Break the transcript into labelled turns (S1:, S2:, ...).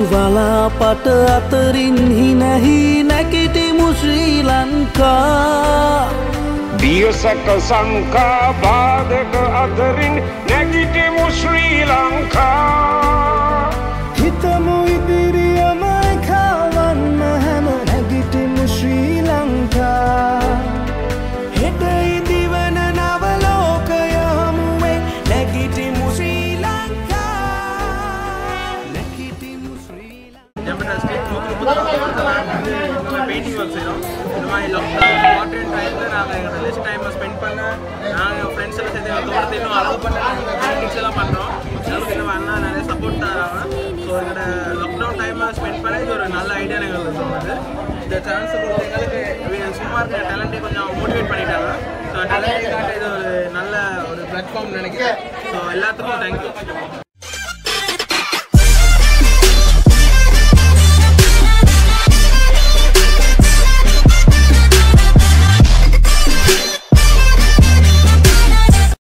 S1: වලාපට අතරින් හිනැහි නැකිටිමු ශ්‍රී ලංකා.
S2: දියසක සංකා බාධක අතරින් නැගිටිමු ලංකා
S3: நூற்றி பெயிண்டிங் ஒர்க் செய்கிறோம் இந்த மாதிரி லாக்டவுன் டைமில் நாங்கள் எங்களோட டைமை ஸ்பெண்ட் பண்ண நாங்கள் எங்கள் ஃப்ரெண்ட்ஸ் எல்லாம் சேர்ந்து எங்கள் தோட்டத்தை இன்னும் அழகு பண்ண பெயிண்டிங்ஸ் எல்லாம் பண்ணுறோம் எங்களுக்கு இன்னும் அண்ணா நிறைய சப்போர்ட் தராங்க ஸோ எங்களோட லாக்டவுன் டைமை ஸ்பெண்ட் பண்ண இது ஒரு நல்ல ஐடியா எங்களுக்கு தோணுது இந்த சான்ஸ் கொடுத்து எங்களுக்கு சும்மா இருக்க டேலண்ட்டை கொஞ்சம் மோட்டிவேட் பண்ணிட்டாங்க ஸோ டேலண்ட்டை இது ஒரு நல்ல ஒரு பிளாட்ஃபார்ம் நினைக்கிறேன் ஸோ எல்லாத்துக்கும் தேங்க்யூ